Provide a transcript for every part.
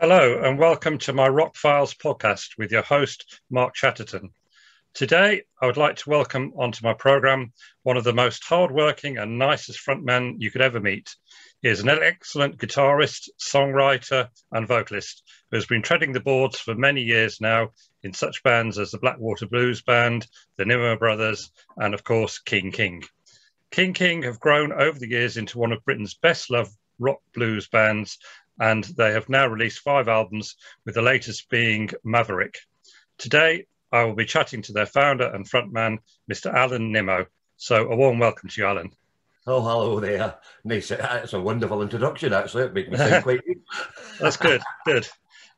Hello, and welcome to my Rock Files podcast with your host, Mark Chatterton. Today, I would like to welcome onto my program one of the most hardworking and nicest frontmen you could ever meet. He is an excellent guitarist, songwriter, and vocalist who has been treading the boards for many years now in such bands as the Blackwater Blues Band, the Nimmo Brothers, and of course, King King. King King have grown over the years into one of Britain's best loved rock blues bands and they have now released five albums, with the latest being Maverick. Today, I will be chatting to their founder and frontman, Mr. Alan Nimmo. So, a warm welcome to you, Alan. Oh, hello there. Nice. That's a wonderful introduction, actually. It makes me sound quite good. That's good. Good.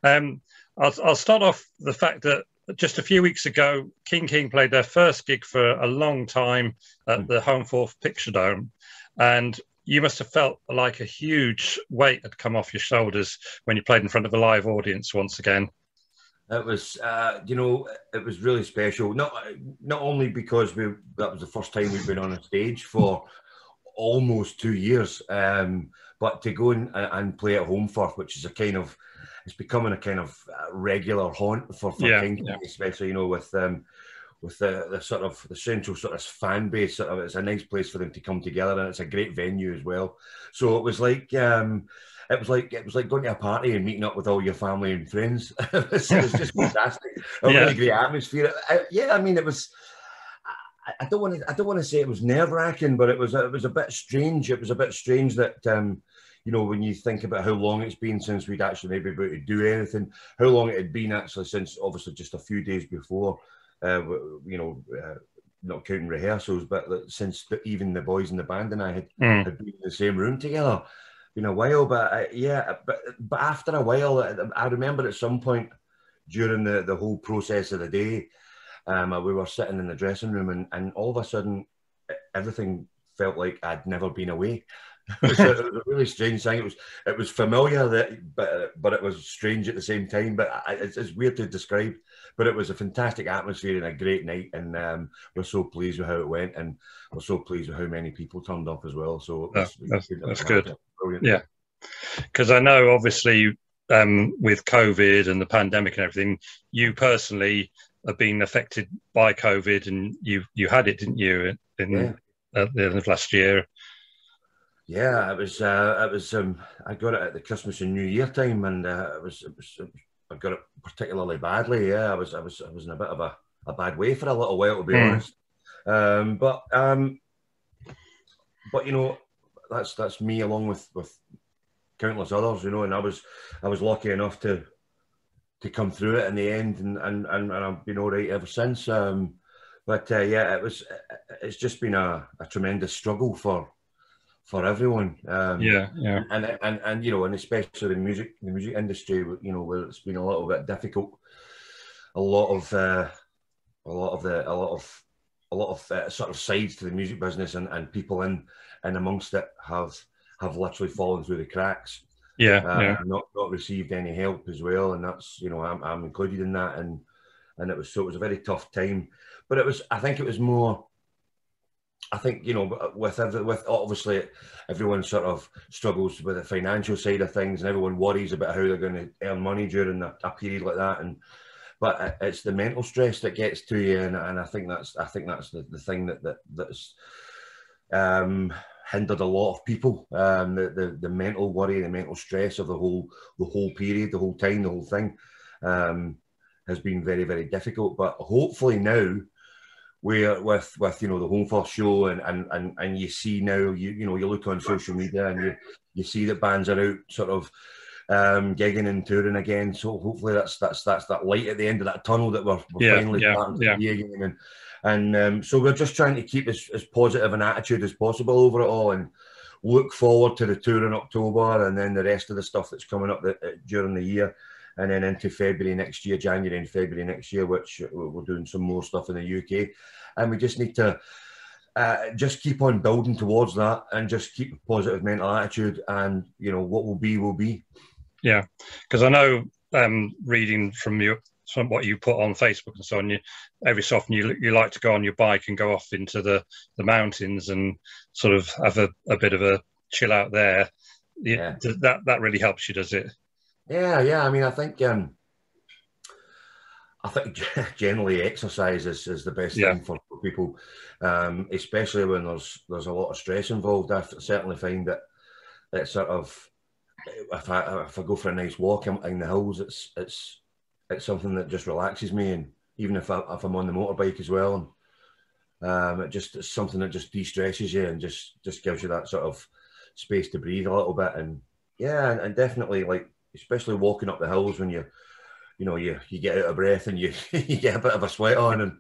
Um, I'll, I'll start off the fact that just a few weeks ago, King King played their first gig for a long time at hmm. the Holmfirth Picturedrome. And you must have felt like a huge weight had come off your shoulders when you played in front of a live audience once again. It was, uh, you know, it was really special. Not not only because we that was the first time we've been on a stage for almost two years, um, but to go and, and play at Holmfirth, which is a kind of, it's becoming a kind of regular haunt for, for yeah, King, yeah. especially you know with um, with the, the sort of the central sort of fan base. Sort of, it's a nice place for them to come together, and it's a great venue as well. So it was like um, it was like it was like going to a party and meeting up with all your family and friends. it, was, just fantastic. A yeah. really great atmosphere. I, yeah, I mean, it was. I, I don't want to. I don't want to say it was nerve wracking, but it was. It was a bit strange. It was a bit strange that. Um, you know, when you think about how long it's been since we'd actually maybe been able to do anything, how long it had been actually since obviously just a few days before uh, you know, uh, not counting rehearsals, but since the, even the boys in the band and I had, mm. had been in the same room together, been a while. But uh, yeah, but but after a while, I remember at some point during the the whole process of the day, um, we were sitting in the dressing room, and and all of a sudden, everything felt like I'd never been away. it, was a, it, was a, really strange thing. It was it was familiar that, but but it was strange at the same time. But I, it's, it's weird to describe but it was a fantastic atmosphere and a great night. And um, we're so pleased with how it went, and we're so pleased with how many people turned up as well. So was, that's, that's good. Brilliant. Yeah, because I know obviously um, with COVID and the pandemic and everything, you personally have been affected by COVID, and you you had it, didn't you, in yeah. at the end of last year? Yeah, it was. Uh, it was. Um, I got it at the Christmas and New Year time, and uh, it was. It was, it was I got it particularly badly. Yeah, I was I was I was in a bit of a, a bad way for a little while to be mm. honest. Um, but um, but you know that's that's me along with with countless others. You know, and I was I was lucky enough to to come through it in the end, and and and, and I've been all right ever since. Um, but uh, yeah, it was it's just been a, a tremendous struggle for for everyone. Um, yeah, yeah. And, and and you know, and especially the music the music industry, you know, where it's been a little bit difficult. A lot of uh, a lot of the a lot of a lot of uh, sort of sides to the music business and, and people in and amongst it have have literally fallen through the cracks. Yeah, uh, yeah. Not not received any help as well, and that's you know I'm I'm included in that, and and it was so it was a very tough time, but it was I think it was more I think you know with with obviously everyone sort of struggles with the financial side of things, and everyone worries about how they're going to earn money during a, a period like that. And but it's the mental stress that gets to you, and, and I think that's I think that's the, the thing that that that's um, hindered a lot of people. Um, the, the the mental worry, the mental stress of the whole the whole period, the whole time, the whole thing um, has been very very difficult. But hopefully now where with with you know the Holmfirth show and and and, and you see now you you know you look on social media and you you see that bands are out sort of um gigging and touring again. So hopefully that's that's that's that light at the end of that tunnel that we're, we're yeah, finally yeah, starting to yeah. see again. And and um, so we're just trying to keep as, as positive an attitude as possible over it all and look forward to the tour in October and then the rest of the stuff that's coming up that, uh, during the year and then into February next year, January and February next year, which we're doing some more stuff in the UK, and we just need to uh, just keep on building towards that and just keep a positive mental attitude, and you know what will be will be. Yeah, because I know um, reading from you from what you put on Facebook and so on, you every so often you you like to go on your bike and go off into the the mountains and sort of have a, a bit of a chill out there. Yeah. That that really helps you, does it? Yeah, yeah. I mean, I think um, I think generally exercise is, is the best yeah. thing for people, um, especially when there's there's a lot of stress involved. I certainly find that it sort of if I if I go for a nice walk in the hills, it's it's it's something that just relaxes me, and even if I if I'm on the motorbike as well, and um, it just it's something that just de-stresses you and just just gives you that sort of space to breathe a little bit, and yeah, and, and definitely like especially walking up the hills when you you know you you get out of breath and you you get a bit of a sweat on and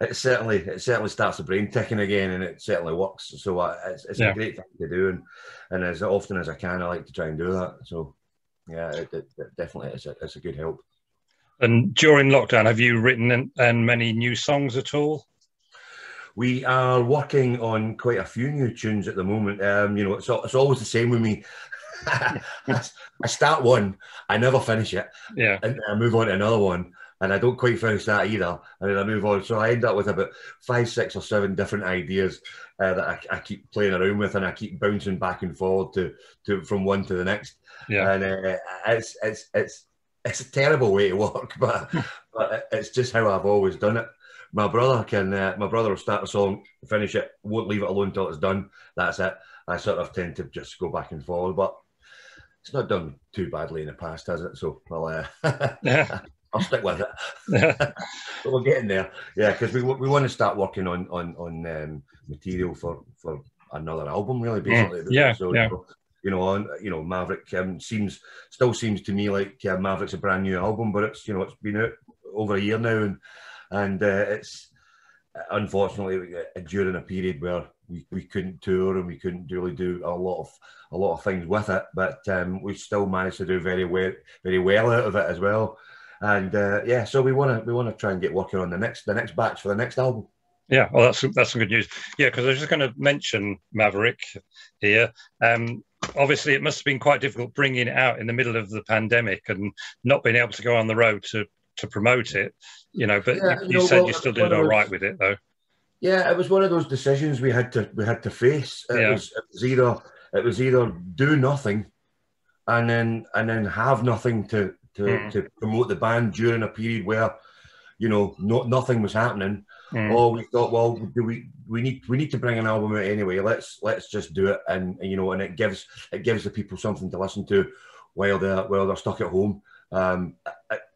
it certainly it certainly starts the brain ticking again and it certainly works. So uh, it's, it's yeah. a great thing to do and and as often as I can I like to try and do that. So yeah it, it, it definitely is a, it's a good help. And during lockdown have you written and many new songs at all? We are working on quite a few new tunes at the moment. Um you know it's, it's always the same with me I start one, I never finish it. Yeah. And I move on to another one, and I don't quite finish that either. And then I move on. So I end up with about five, six, or seven different ideas uh, that I, I, keep playing around with, and I keep bouncing back and forward to, to from one to the next. Yeah. And uh, it's it's it's it's a terrible way to work, but but it's just how I've always done it. My brother can. Uh, my brother will start a song, finish it, won't leave it alone until it's done. That's it. I sort of tend to just go back and forward, but it's not done too badly in the past, has it? So I'll, uh, yeah. I'll stick with it. but we're getting there, yeah, because we, we want to start working on on on um, material for for another album, really, mm. basically. Yeah, so, yeah. You know, on you know, Maverick um, seems still seems to me like uh, Maverick's a brand new album, but it's you know it's been out over a year now, and and uh, it's unfortunately uh, during a period where we, we couldn't tour and we couldn't really do a lot of a lot of things with it, but um, we still managed to do very well very well out of it as well. And uh, yeah, so we want to we want to try and get working on the next the next batch for the next album. Yeah, well, that's that's some good news. Yeah, because I was just going to mention Maverick here. Um, obviously, it must have been quite difficult bringing it out in the middle of the pandemic and not being able to go on the road to to promote it. You know, but yeah, you, you, know, said well, you still did all right with it, though. Yeah, it was one of those decisions we had to we had to face. It, yeah. was, it was either it was either do nothing, and then and then have nothing to to, mm. to promote the band during a period where, you know, not nothing was happening. Mm. Or we thought, well, do we we need we need to bring an album out anyway. Let's let's just do it, and you know, and it gives it gives the people something to listen to while they're while they're stuck at home. Um,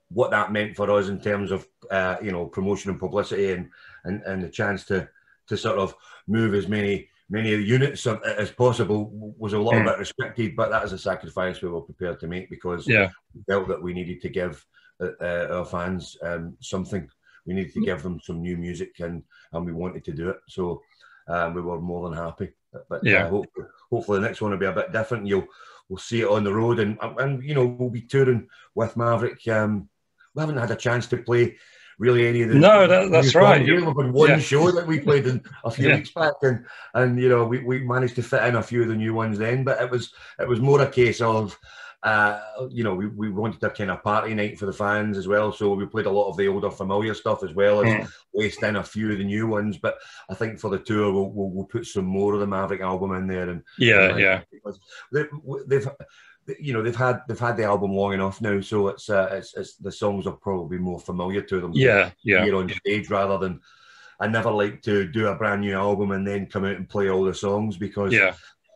what that meant for us in terms of uh, you know promotion and publicity and, and and the chance to to sort of move as many many of the units as possible was a little mm. bit restricted, but that is a sacrifice we were prepared to make because yeah. we felt that we needed to give uh, uh our fans um, something. We needed to give them some new music, and and we wanted to do it. So um, we were more than happy. But yeah, uh, hopefully, hopefully the next one will be a bit different. You'll we'll see it on the road, and and you know we'll be touring with Maverick. Um, we haven't had a chance to play really any of the. No, that, that's right. We've been one yeah. show that we played in a few yeah. weeks back, and and you know we, we managed to fit in a few of the new ones then, but it was it was more a case of. Uh, you know, we, we wanted a kind of party night for the fans as well. So we played a lot of the older familiar stuff as well as mm. waste in a few of the new ones. But I think for the tour, we'll, we'll, we'll put some more of the Maverick album in there. And yeah, and, yeah, they, they've you know they've had they've had the album long enough now, so it's uh, it's, it's the songs are probably more familiar to them. Yeah, yeah. Here on stage rather than I never like to do a brand new album and then come out and play all the songs because yeah.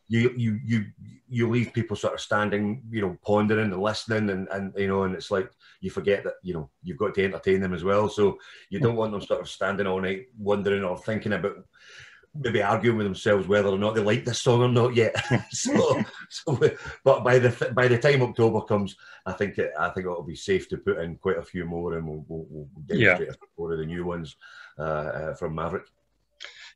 you you you you leave people sort of standing, you know, pondering and listening, and and you know, and it's like you forget that you know you've got to entertain them as well. So you don't want them sort of standing all night wondering or thinking about maybe arguing with themselves whether or not they like this song or not yet. so, so, but by the by the time October comes, I think it, I think it'll be safe to put in quite a few more, and we'll, we'll, we'll demonstrate yeah. more of the new ones uh, uh, from Maverick.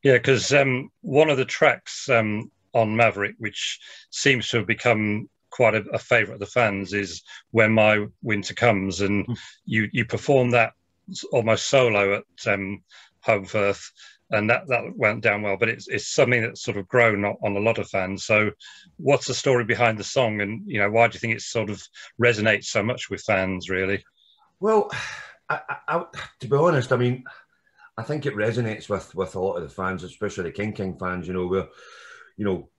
Yeah, because um, one of the tracks um, on Maverick, which seems to have become quite a, a favourite of the fans, is "When My Winter Comes," and mm. you you perform that almost solo at um, Holmfirth and that that went down well. But it's it's something that's sort of grown on a lot of fans. So, what's the story behind the song, and you know why do you think it sort of resonates so much with fans? Really? Well, I, I, to be honest, I mean, I think it resonates with with a lot of the fans, especially the King King fans. You know, where you know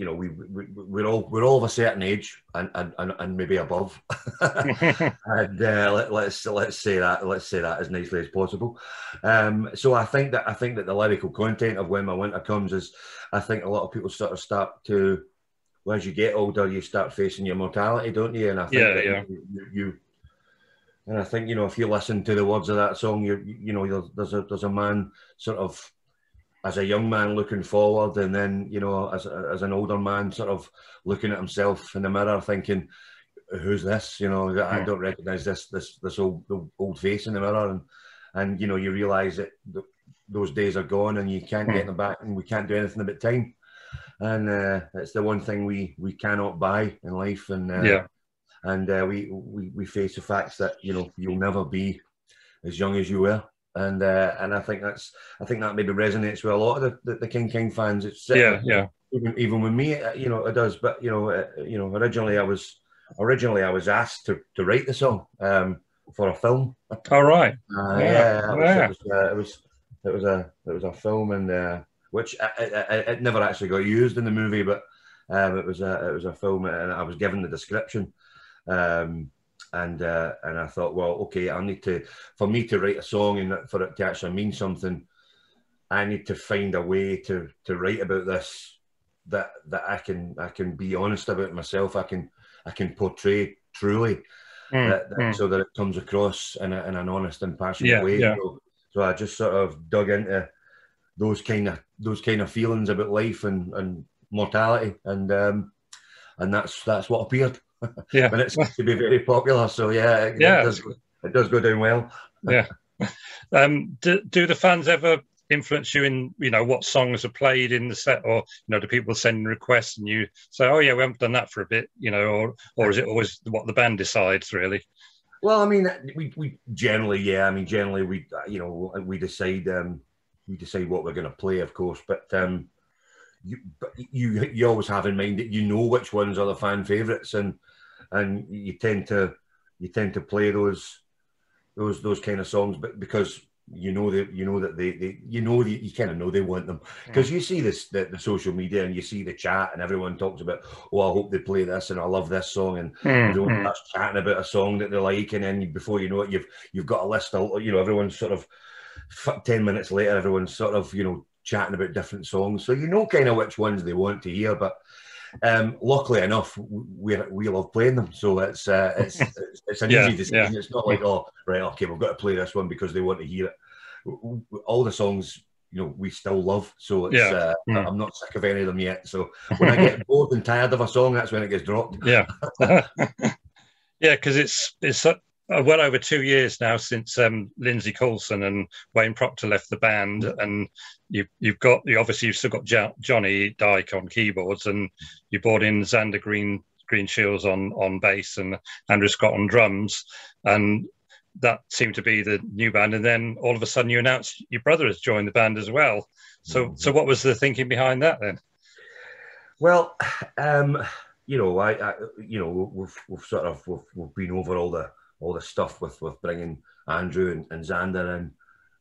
you know, we, we we're all we're all of a certain age and and, and maybe above, and uh, let, us let's, let's say that let's say that as nicely as possible. Um, so I think that I think that the lyrical content of when my winter comes is, I think a lot of people sort of start to, well, as you get older, you start facing your mortality, don't you? And I think yeah, yeah. You, you, and I think you know if you listen to the words of that song, you you know there's a there's a man sort of as a young man looking forward, and then you know as as an older man, sort of looking at himself in the mirror, thinking, "Who's this?" You know, I don't recognise this this this old old face in the mirror, and and you know you realise that those days are gone, and you can't get them back, and we can't do anything about time, and uh, it's the one thing we we cannot buy in life, and uh, yeah, and uh, we we we face the facts that you know you'll never be as young as you were and uh, and I think that's I think that maybe resonates with a lot of the, the, the King King fans. It's yeah, yeah. Even even with me, uh, you know, it does. But you know, uh, you know, originally I was originally I was asked to, to write the song um, for a film. All right. Uh, yeah, yeah, It, was, uh, it, was, it was a it was a film, and uh, which it, it, never actually got used in the movie, but um, it was a it was a film, and I was given the description. Um, and uh, and I thought, well, okay, I need to for me to write a song and for it to actually mean something, I need to find a way to to write about this that that I can I can be honest about myself. I can I can portray truly mm, that, that mm. so that it comes across in, a, in an honest and passionate yeah, way. Yeah. So, so I just sort of dug into those kind of those kind of feelings about life and and mortality and um and that's that's what appeared yeah, and it's to be very popular. So yeah, it, yeah, it does, it does go down well. yeah. Um, do, do the fans ever influence you in you know what songs are played in the set, or you know do people send requests and you say, oh yeah, we haven't done that for a bit, you know, or or is it always what the band decides really? Well, I mean, we, we generally, yeah, I mean, generally we, you know, we decide, um, we decide what we're going to play, of course, but um, you, but you, you always have in mind that you know which ones are the fan favourites, and and you tend to you tend to play those those those kind of songs, but because you know that you know that they, they you know that you kind of know they want them because mm. you see this the, the, social media and you see the chat and everyone talks about oh I hope they play this and I love this song and mm. everyone starts chatting about a song that they like and then before you know it you've you've got a list of you know everyone's sort of ten minutes later everyone's sort of you know chatting about different songs so you know kind of which ones they want to hear but um, luckily enough, we we love playing them, so it's uh, it's, it's, it's an yeah, easy decision. Yeah. It's not like oh right, okay, we've got to play this one because they want to hear it. All the songs, you know, we still love. So it's yeah. uh, mm. I'm not sick of any of them yet. So when I get bored and tired of a song, that's when it gets dropped. Yeah, yeah, because it's it's well over two years now since um, Lindsay Coulson and Wayne Proctor left the band, and you, you've got you obviously you've still got jo- Jonny Dyke on keyboards, and you brought in Zander Green Greenshields on on bass and Andrew Scott on drums, and that seemed to be the new band. And then all of a sudden, you announced your brother has joined the band as well. So, mm-hmm. so what was the thinking behind that then? Well, um, you know, I, I, you know, we've, we've sort of we've, we've been over all the all the stuff with with bringing Andrew and, and Zander in.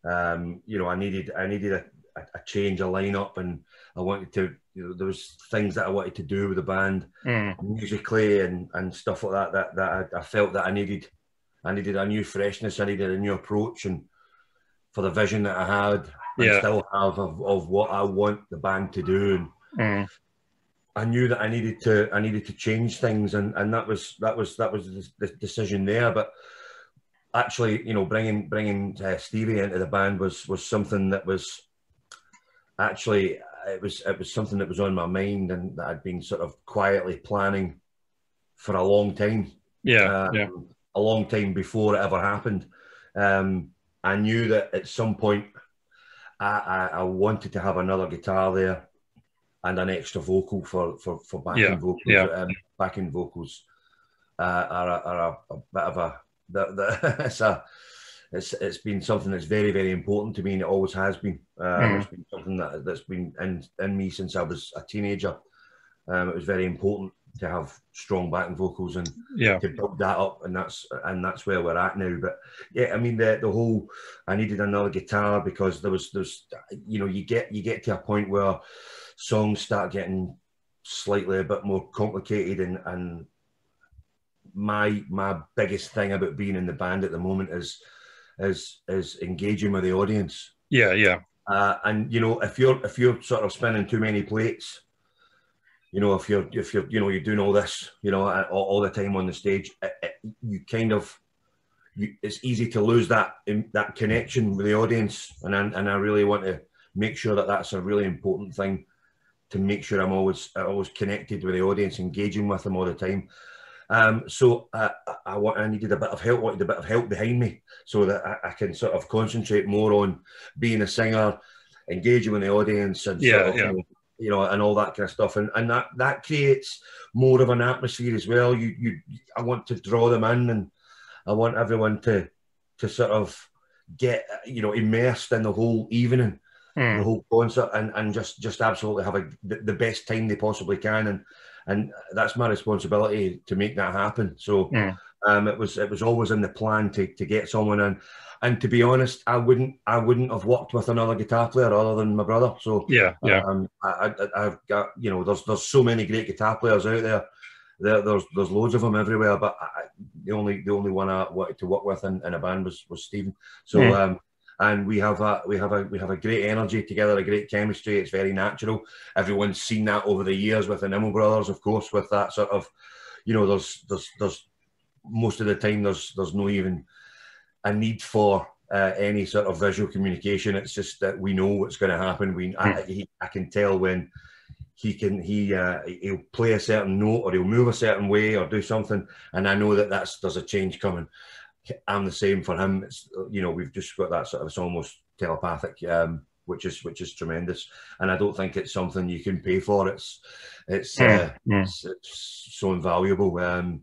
Um, you know, I needed I needed a, a, change a lineup, and I wanted to. You know, there was things that I wanted to do with the band mm. musically and and stuff like that. That that I, I, felt that I needed. I needed a new freshness. I needed a new approach, and for the vision that I had, yeah. and still have of, of what I want the band to do. And mm. I knew that I needed to I needed to change things, and, and that was that was that was the decision there. But actually, you know, bringing bringing uh, Stevie into the band was was something that was actually it was it was something that was on my mind and that I'd been sort of quietly planning for a long time. Yeah, um, yeah. A long time before it ever happened. Um, I knew that at some point I, I, I wanted to have another guitar there and an extra vocal for for for backing yeah, vocals. Yeah. Um, backing vocals uh, are, a, are a, a, bit of a the, the, it's a it's it's been something that's very very important to me, and it always has been. Uh, mm. It's been something that that's been in in me since I was a teenager. Um, it was very important to have strong backing vocals and yeah. to build that up, and that's and that's where we're at now. But yeah, I mean the the whole I needed another guitar because there was there's you know you get you get to a point where songs start getting slightly a bit more complicated and and my my biggest thing about being in the band at the moment is is is engaging with the audience. Yeah, yeah. Uh, and you know, if you're if you're sort of spinning too many plates, you know, if you're if you're you know you're doing all this, you know, all, all the time on the stage, it, it, you kind of you, it's easy to lose that that connection with the audience, and I, and I really want to make sure that that's a really important thing to make sure I'm always always connected with the audience, engaging with them all the time. Um, so uh, I, want, I needed a bit of help, wanted a bit of help behind me so that I, I can sort of concentrate more on being a singer, engaging with the audience, and yeah, sort of, yeah. you know, and all that kind of stuff. And, and that, that creates more of an atmosphere as well. You, you, I want to draw them in and I want everyone to, to sort of get, you know, immersed in the whole evening. Mm. the whole concert and, and just just absolutely have a, the, the best time they possibly can and and that's my responsibility to make that happen. So yeah. um, it was it was always in the plan to, to get someone in. And to be honest, I wouldn't I wouldn't have worked with another guitar player other than my brother. So yeah, yeah. Um, I, I, have got you know there's there's so many great guitar players out there. there there's there's loads of them everywhere, but I, the only the only one I wanted to work with in, in a band was was Stephen. So mm. um, and we have a we have a we have a great energy together, a great chemistry. It's very natural. Everyone's seen that over the years with the Nimmo brothers, of course, with that sort of, you know, there's there's there's most of the time there's there's no even a need for uh, any sort of visual communication. It's just that we know what's going to happen. We I, hmm. he, I can tell when he can he uh, he'll play a certain note or he'll move a certain way or do something, and I know that that's there's a change coming. I'm the same for him. It's you know we've just got that sort of it's almost telepathic, um, which is which is tremendous. And I don't think it's something you can pay for. It's it's, uh, yeah. it's, it's, so invaluable. Um,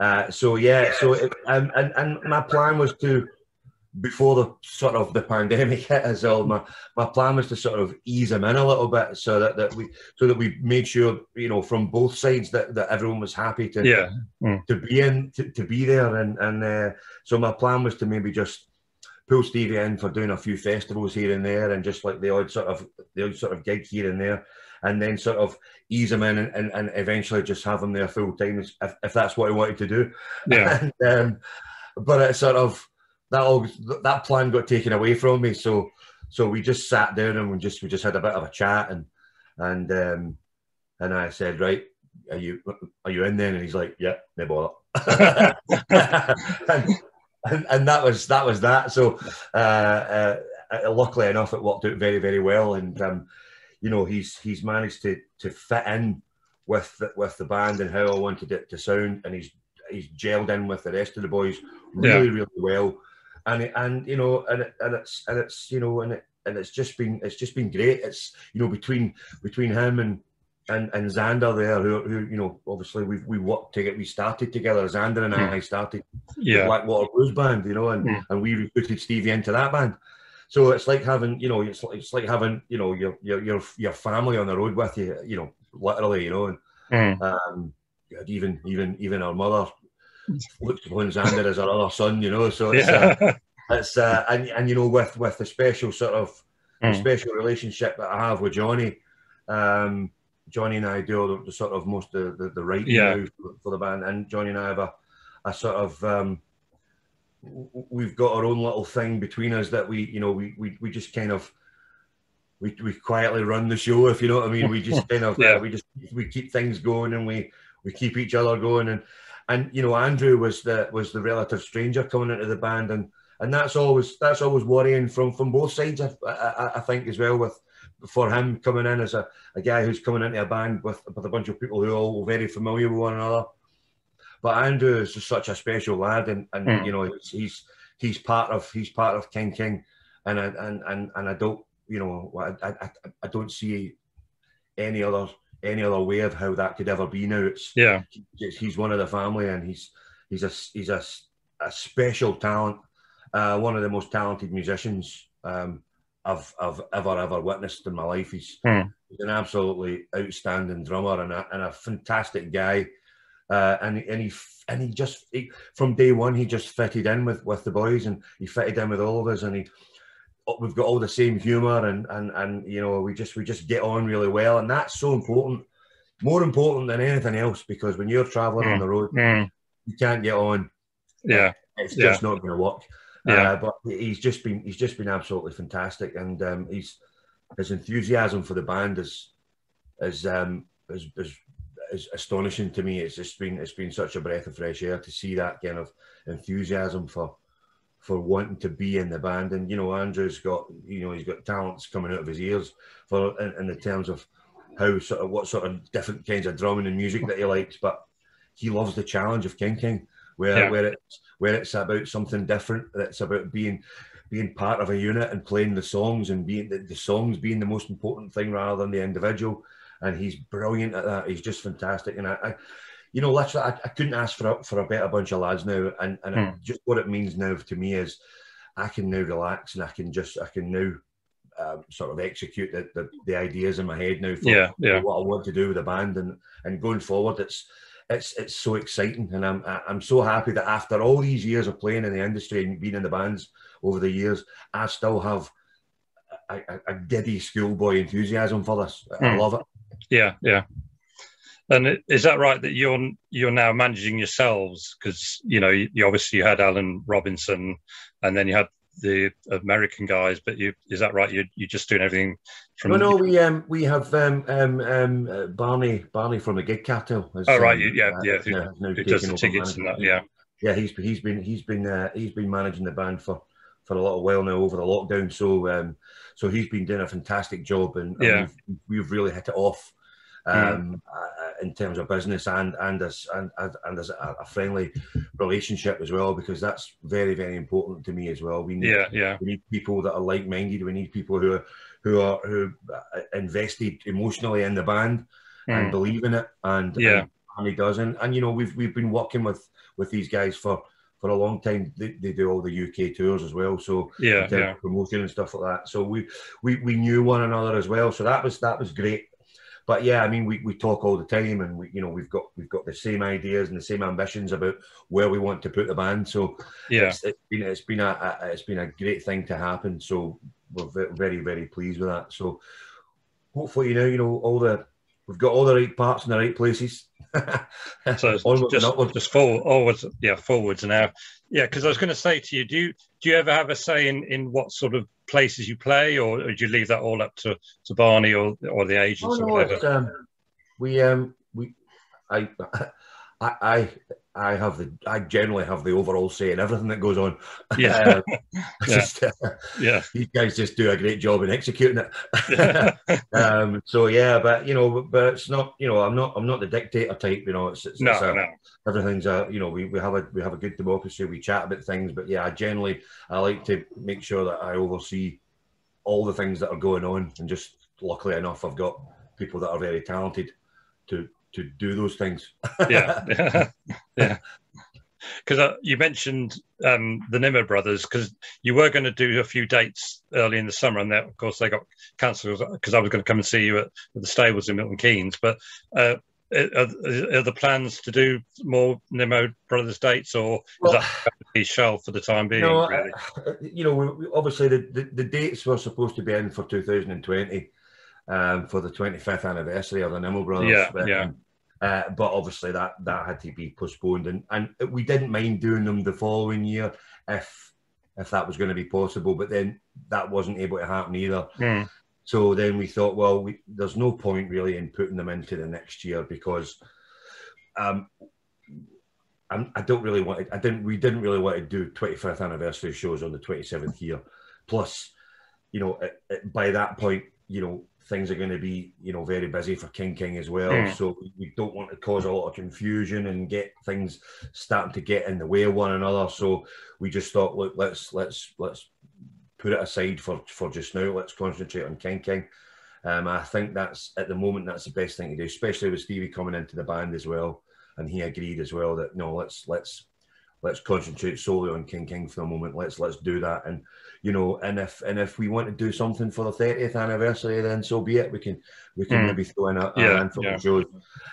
uh, so yeah, so it, um, and and my plan was to before the sort of the pandemic hit us all, my, my plan was to sort of ease them in a little bit so that, that we so that we made sure, you know, from both sides that, that everyone was happy to yeah. Mm. to be in to, to be there. And and uh, so my plan was to maybe just pull Stevie in for doing a few festivals here and there and just like the odd sort of the odd sort of gig here and there. And then sort of ease him in and, and, and eventually just have him there full time if, if that's what he wanted to do. Yeah. and, um, but it sort of that all that plan got taken away from me. So so we just sat down and we just we just had a bit of a chat and and um, and I said, right, are you are you in then? And he's like, yeah, no bother. and, and, and that was that was that. So uh, uh, luckily enough, it worked out very very well. And um, you know, he's he's managed to to fit in with the, with the band and how I wanted it to sound, and he's he's gelled in with the rest of the boys really yeah. really well and it, and you know, and it, and it's and it's you know, and it and it's just been it's just been great. It's you know between between him and and and Zander there, who, who you know, obviously we we worked to get we started together. Zander and I started yeah. Blackwater Blues Band, you know, and mm. and we recruited Stevie into that band. So it's like having, you know, it's like, it's like having, you know, your your your your family on the road with you, you know, literally, you know, and mm. um, even even even our mother looks upon Zander as our other son, you know. So it's, yeah. uh, it's uh, and and you know with with the special sort of mm. special relationship that I have with Johnny. Um, Johnny and I do the, the sort of most of the, the writing yeah. for, for, the band, and Johnny and I have a, a sort of um, we've got our own little thing between us that we you know we we, we just kind of we, we quietly run the show if you know what I mean. We just kind of yeah. uh, we just we keep things going and we we keep each other going and and you know Andrew was the was the relative stranger coming into the band, and and that's always that's always worrying from from both sides. I, I, I think as well with for him coming in as a, a guy who's coming into a band with with a bunch of people who are all very familiar with one another. But Andrew is just such a special lad, and and mm. you know he's he's part of he's part of King King, and and and and I don't you know I I, I don't see any other any other way of how that could ever be now. It's yeah, he's one of the family, and he's he's a he's a, a special talent, uh, one of the most talented musicians um, I've I've ever ever witnessed in my life. He's, hmm. he's an absolutely outstanding drummer and a, and a fantastic guy. Uh, and and he and he just he, from day one he just fitted in with with the boys and he fitted in with all of us and he we've got all the same humor and and and you know we just we just get on really well and that's so important more important than anything else because when you're traveling mm. on the road, mm. you can't get on. Yeah, it's just yeah. not going to work. Yeah, uh, but he's just been he's just been absolutely fantastic, and um, he's his enthusiasm for the band is is um is, is, is astonishing to me. It's just been it's been such a breath of fresh air to see that kind of enthusiasm for for wanting to be in the band. And you know, Andrew's got you know he's got talents coming out of his ears for in, in the terms of how sort of what sort of different kinds of drumming and music that he likes, but he loves the challenge of King King, where yeah. where it's where it's about something different. That's about being being part of a unit and playing the songs and being the, the songs being the most important thing rather than the individual. And he's brilliant at that. He's just fantastic. And I, I you know, literally, I, I, couldn't ask for a, for a better bunch of lads now. And and mm. just what it means now to me is, I can now relax and I can just I can now um, sort of execute the, the, the, ideas in my head now for, yeah, yeah. what I want to do with the band and and going forward it's it's it's so exciting and I'm I'm so happy that after all these years of playing in the industry and being in the bands over the years I still have a, a, a giddy schoolboy enthusiasm for this mm. I hmm. love it yeah yeah and is that right that you're you're now managing yourselves because you know you, you obviously you had Alan Robinson and then you had the American guys, but you is that right? You you're just doing everything from. No, no, we um we have um um, um uh, Barney Barney from the Gig. Has, oh right, um, yeah, uh, yeah, who, yeah, who does the tickets and that, yeah. Yeah, he's he's been he's been uh, he's been managing the band for for a little while now over the lockdown. So um so he's been doing a fantastic job and, and yeah. we've, we've really hit it off um, uh, in terms of business and and as and, and as a, a, friendly relationship as well because that's very very important to me as well. We need yeah, yeah. we need people that are like minded. We need people who are who are who invested emotionally in the band mm. and believe in it. And yeah, and, he does. And, and you know we've we've been working with with these guys for for a long time. They, they do all the UK tours as well, so yeah, yeah. promotion and stuff like that. So we, we we knew one another as well. So that was that was great but yeah, I mean, we, we talk all the time, and we you know we've got we've got the same ideas and the same ambitions about where we want to put the band. So yeah, it's, it's been it's been a, a, it's been a great thing to happen. So we're very very pleased with that. So hopefully, you know, you know all the we've got all the right parts in the right places. so just, just forward, always, yeah, forwards now. Yeah, because I was going to say to you, do you do you ever have a say in in what sort of places you play, or, or do you leave that all up to, to Barney or or the agents oh, no, or whatever? Um, we um we I I I I have the I generally have the overall say in everything that goes on. Yeah, yeah. Just, uh, yeah. These guys just do a great job in executing it. um, so yeah, but you know, but it's not you know I'm not I'm not the dictator type. You know, it's, it's, no, it's a, no. everything's a you know we, we have a we have a good democracy. We chat about things, but yeah, I generally I like to make sure that I oversee all the things that are going on, and just luckily enough, I've got people that are very talented to to do those things. yeah, yeah. Because uh, you mentioned um, the Nimmo brothers, because you were going to do a few dates early in the summer, and then of course they got cancelled because I was going to come and see you at, at the stables in Milton Keynes. But uh, are, are, the plans to do more Nimmo brothers dates, or well, is that be shelved for the time being? No, really? uh, you know, obviously the, the, the dates were supposed to be in for 2020 um, for the 25th anniversary of the Nimmo Brothers. Yeah, but, yeah. Um, uh, but obviously that that had to be postponed, and and we didn't mind doing them the following year if if that was going to be possible. But then that wasn't able to happen either. Mm. So then we thought, well, we, there's no point really in putting them into the next year because um, I'm, I do not really want. To, I didn't. We didn't really want to do 25th anniversary shows on the 27th year. Plus, you know, by that point, you know, things are going to be, you know, very busy for King King as well. Mm. So we don't want to cause a lot of confusion and get things starting to get in the way of one another. So we just thought, look, let's let's let's put it aside for for just now. Let's concentrate on King King. Um, I think that's at the moment that's the best thing to do, especially with Stevie coming into the band as well, and he agreed as well that no, let's let's let's concentrate solely on King King for the moment. Let's let's do that, and you know, and if and if we want to do something for the thirtieth anniversary, then so be it. We can we can mm. maybe throw in a, yeah, handful yeah. of shows.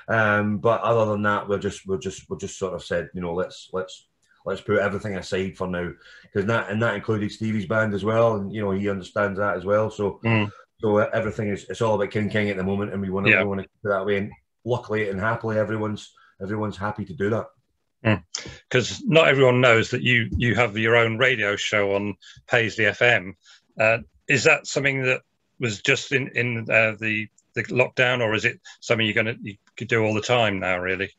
Um, but other than that, we're just we're just we're just sort of said, you know, let's let's let's put everything aside for now because that and that included Stevie's band as well, and you know he understands that as well. So mm. so everything is it's all about King King at the moment, and we want to yeah. we want to keep it that way. And luckily and happily, everyone's everyone's happy to do that. Because mm. not everyone knows that you you have your own radio show on Paisley FM. Uh, is that something that was just in in uh, the the lockdown, or is it something you're going to you could do all the time now? Really?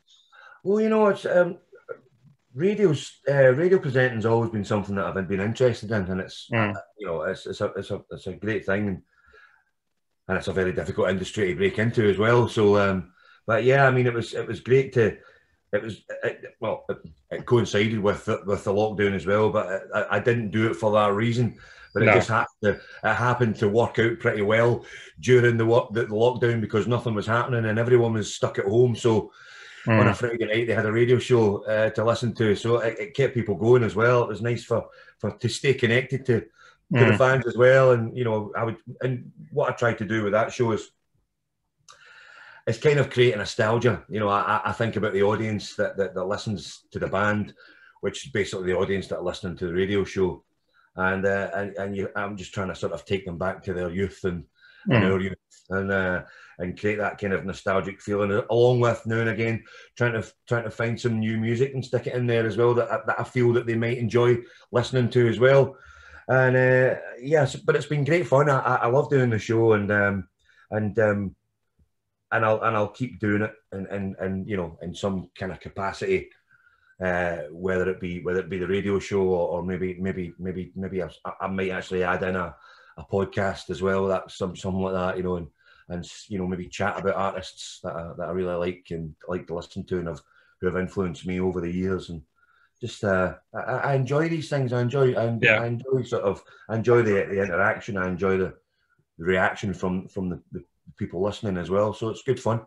Well, you know, it's um, radio's uh, radio presenting's always been something that I've been interested in, and it's mm. uh, you know it's it's a it's a it's a great thing, and, and it's a very difficult industry to break into as well. So, um, but yeah, I mean, it was it was great to it was it, well it, it, coincided with the, with the lockdown as well, but I, I didn't do it for that reason. But it just happened to, it happened to work out pretty well during the, the, the lockdown because nothing was happening and everyone was stuck at home. So mm. on a Friday night they had a radio show uh, to listen to, so it, it, kept people going as well. It was nice for for to stay connected to to mm. the fans as well. And you know, I would and what I tried to do with that show is it's kind of creating nostalgia. You know, I, I think about the audience that, that, that listens to the band, which is basically the audience that are listening to the radio show, and uh, and, and you, I'm just trying to sort of take them back to their youth and, mm. and our youth, and uh, and create that kind of nostalgic feeling, along with now and again trying to trying to find some new music and stick it in there as well that, that I feel that they might enjoy listening to as well. And uh, yes, but it's been great fun. I, I love doing the show and um, and um, and I'll and I'll keep doing it and and and you know in some kind of capacity, uh, whether it be whether it be the radio show or, or maybe maybe maybe maybe I, I, might actually add in a, a podcast as well. That's some something like that, you know, and and you know maybe chat about artists that I, that I really like and like to listen to and have who have influenced me over the years and just uh, I, I enjoy these things. I enjoy I, yeah. I enjoy sort of I enjoy the, the interaction. I enjoy the, the reaction from from the, the people listening as well. So it's good fun.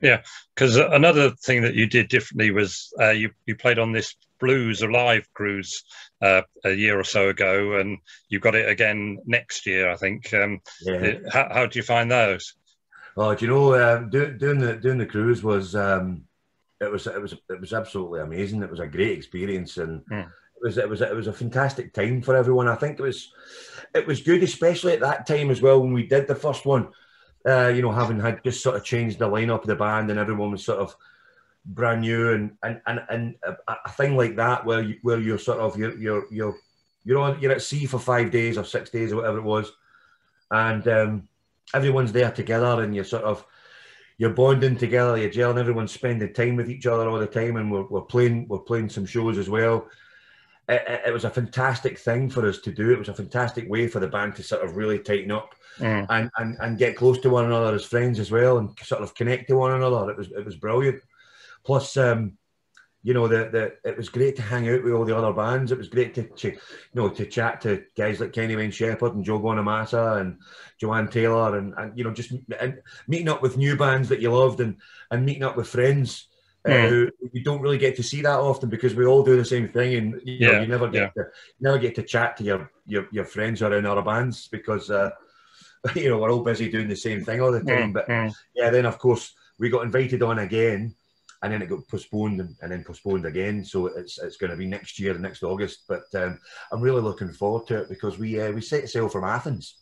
Yeah, because another thing that you did differently was uh, you you played on this Blues Alive cruise uh, a year or so ago, and you got it again next year, I think. Um, yeah. How, how do you find those? Oh, do you know, um, do, doing the doing the cruise was um, it was it was it was absolutely amazing. It was a great experience, and mm. it was it was it was a fantastic time for everyone. I think it was it was good, especially at that time as well when we did the first one. Uh, you know, having had just sort of changed the lineup of the band, and everyone was sort of brand new, and and and, and a, a thing like that where you, where you're sort of you're you're you're you're on you're at sea for five days or six days or whatever it was, and um, everyone's there together and you're sort of you're bonding together, you're gelling, everyone's spending time with each other all the time, and we're, we're playing we're playing some shows as well. It, it, was a fantastic thing for us to do. It was a fantastic way for the band to sort of really tighten up mm. and, and and get close to one another as friends as well, and sort of connect to one another. It was it was brilliant. Plus, um, you know, the, the it was great to hang out with all the other bands. It was great to, to you know to chat to guys like Kenny Wayne Shepherd and Joe Bonamassa and Joanne Taylor and, and you know just and meeting up with new bands that you loved and and meeting up with friends uh, mm. who you don't really get to see that often because we all do the same thing and you, yeah, know, you never get yeah. to never get to chat to your your, your friends who are in other bands because uh, you know we're all busy doing the same thing all the time. Mm. But mm. yeah, then of course we got invited on again and then it got postponed and, and, then postponed again. So it's it's going to be next year, next August. But um, I'm really looking forward to it because we uh, we set sail from Athens,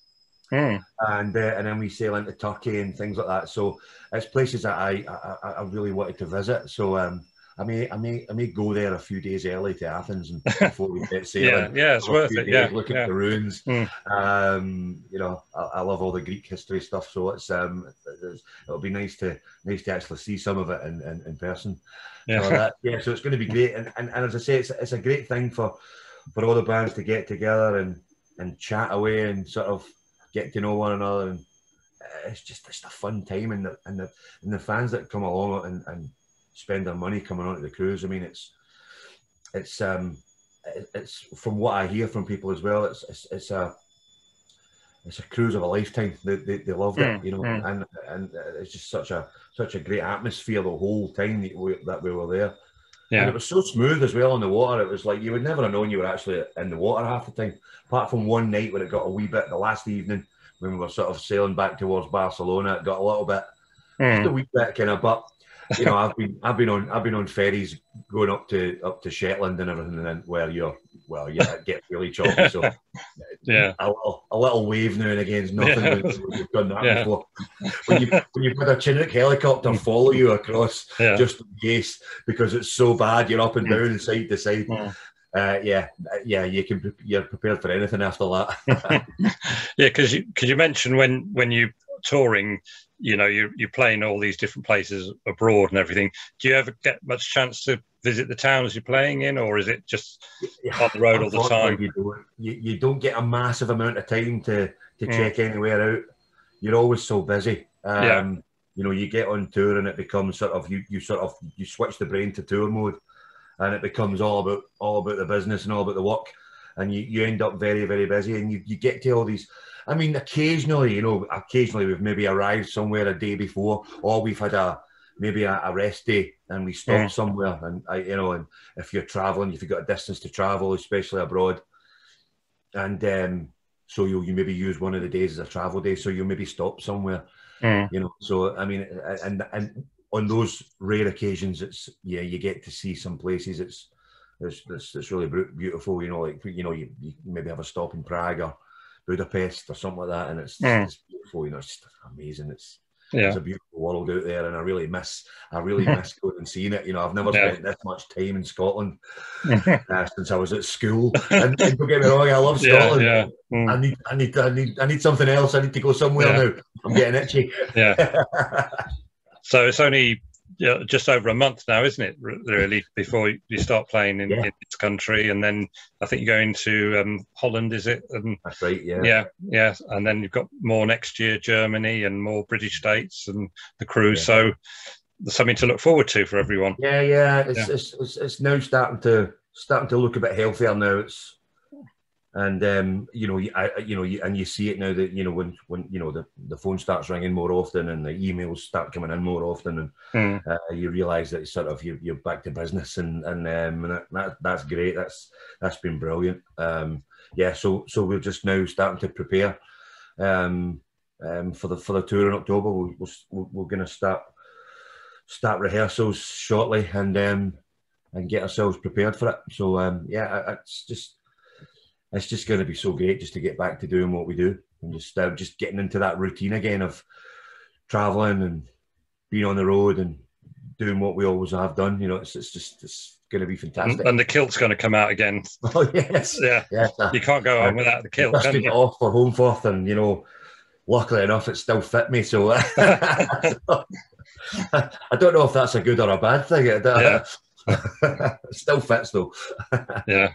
mm. and uh, and then we sail into Turkey and things like that. So it's places that I I, I really wanted to visit. So um, I may, I may, I may go there a few days early to Athens and before we get sailing. yeah, yeah, it's worth it. Yeah, look yeah. at the ruins. Mm. Um, you know, I, I, love all the Greek history stuff, so it's um, it's, it'll be nice to nice to actually see some of it in, in, in person. Yeah, so that, yeah. So it's going to be great, and, and, and as I say, it's it's a great thing for for all the bands to get together and and chat away and sort of get to know one another and it's just it's a fun time and the and the and the fans that come along and and spend their money coming onto the cruise. I mean, it's it's um it's from what I hear from people as well. It's it's, it's a it's a cruise of a lifetime. They, they, they loved it, mm, you know, mm. and and it's just such a such a great atmosphere the whole time that we, that we were there. Yeah. And it was so smooth as well on the water. It was like you would never have known you were actually in the water half the time, apart from one night when it got a wee bit. The last evening when we were sort of sailing back towards Barcelona, it got a little bit, mm. just a wee bit kind of. But you know, I've been I've been on I've been on ferries going up to up to Shetland and everything, and then where you're well, yeah, it gets really choppy. So yeah, a little, a little wave now and again is nothing. Yeah. When, when you've done that Yeah. before. When you when you've had a Chinook helicopter follow you across yeah. just in case because it's so bad, you're up and down and side to side. Mm. Uh, yeah, yeah, you can you're prepared for anything after that. Yeah, because you because you mentioned when when you touring, you know, you you're playing all these different places abroad and everything. Do you ever get much chance to visit the towns you're playing in, or is it just on the road all the time? You don't, you, you don't get a massive amount of time to, to Mm. check anywhere out. You're always so busy. Um, Yeah. You know, you get on tour and it becomes sort of you, you sort of you switch the brain to tour mode, and it becomes all about all about the business and all about the work, and you, you end up very very busy and you, you get to all these. I mean, occasionally, you know, occasionally we've maybe arrived somewhere a day before, or we've had a maybe a, a rest day and we stop Mm. somewhere. And I, you know, and if you're traveling, if you've got a distance to travel, especially abroad, and um, so you you maybe use one of the days as a travel day, so you maybe stop somewhere, Mm. you know. So I mean, and and on those rare occasions, it's yeah, you get to see some places. It's it's it's, it's really beautiful, you know. Like you know, you, you maybe have a stop in Prague or Budapest or something like that, and it's, Mm. it's beautiful. You know, it's just amazing. It's Yeah, it's a beautiful world out there, and I really miss I really miss going and seeing it. You know, I've never Yeah. spent this much time in Scotland uh, since I was at school. and, and don't get me wrong, I love Scotland. yeah, Mm. I need, I need, I need, I need something else. I need to go somewhere Yeah. now. I'm getting itchy. yeah. So it's only yeah, just over a month now, isn't it? Really, before you start playing in, Yeah. in this country, and then I think you're going to um, Holland, is it? And That's right. Yeah. yeah, yeah, and then you've got more next year, Germany and more British states and the cruise. Yeah. So there's something to look forward to for everyone. Yeah, yeah. It's, Yeah. It's, it's it's now starting to starting to look a bit healthier now. It's and um, you know, you- I, you know, you, and you see it now that you know when when you know the, the phone starts ringing more often and the emails start coming in more often, and Hmm. uh, you realise that it's sort of you, you're back to business, and and, um, and that, that that's great. That's that's been brilliant. Um, yeah, so so we're just now starting to prepare um, um, for the for the tour in October. We're, we're, we're going to start start rehearsals shortly and um, and get ourselves prepared for it. So um, yeah, it's just it's just going to be so great just to get back to doing what we do and just uh, just getting into that routine again of traveling and being on the road and doing what we always have done. You know, it's it's just it's going to be fantastic. and the kilt's going to come out again. oh yes, Yeah, yes. I- you can't go on without the kilt, dusted can it off for Holmfirth, and you know, luckily enough, it still fit me. So I don't know if that's a good or a bad thing. Yeah. it still fits though. Yeah.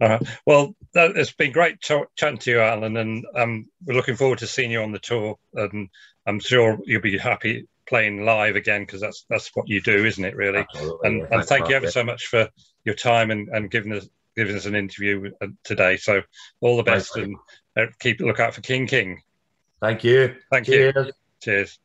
All right. Well, that, it's been great ch- chatting to you, Alan, and um, we're looking forward to seeing you on the tour. And I'm sure you'll be happy playing live again because that's that's what you do, isn't it? Really. Absolutely, And, yeah. and thank you ever so much for your time and, and giving us giving us an interview uh, today. So all the best and uh, keep a look out for King King. Thank you. Thank you. Cheers. Cheers.